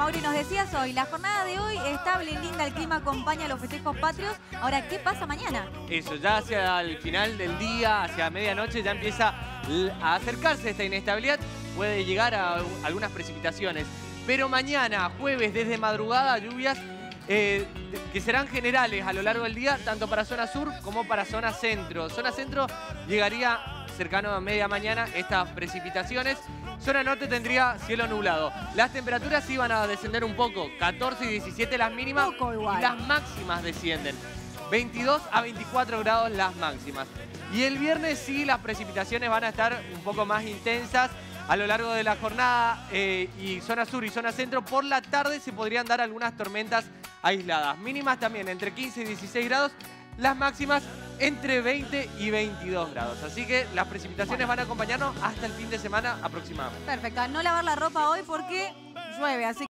Mauri, nos decías hoy, la jornada de hoy estable, linda, el clima acompaña los festejos patrios. Ahora, ¿qué pasa mañana? Eso, ya hacia el final del día, hacia medianoche, ya empieza a acercarse esta inestabilidad. Puede llegar a algunas precipitaciones. Pero mañana, jueves, desde madrugada, lluvias eh, que serán generales a lo largo del día, tanto para zona sur como para zona centro. Zona centro llegaría cercano a media mañana estas precipitaciones. Zona norte tendría cielo nublado. Las temperaturas iban a descender un poco, 14 y 17 las mínimas y las máximas descienden. 22 a 24 grados las máximas. Y el viernes sí las precipitaciones van a estar un poco más intensas a lo largo de la jornada eh, y zona sur y zona centro. Por la tarde se podrían dar algunas tormentas aisladas. Mínimas también entre 15 y 16 grados. Las máximas entre 20 y 22 grados. Así que las precipitaciones van a acompañarnos hasta el fin de semana aproximadamente. Perfecto. No lavar la ropa hoy porque llueve, así